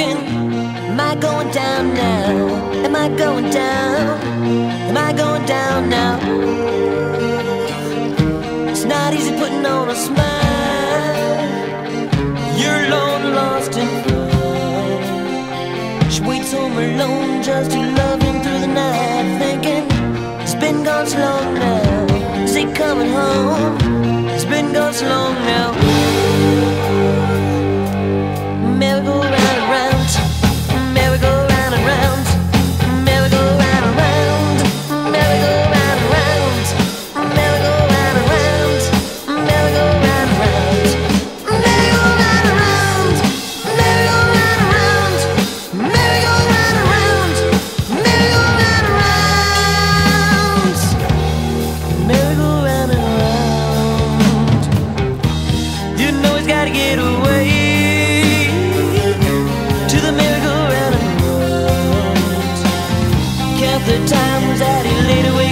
Am I going down now? Am I going down? Am I going down now? It's not easy putting on a smile. You're alone, lost and love. She waits home alone just to love him through the night, thinking it's been gone so long now. Is he coming home? It's been gone so long now merry-go-round get away to the merry-go-round and. Count the times that he laid away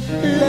love.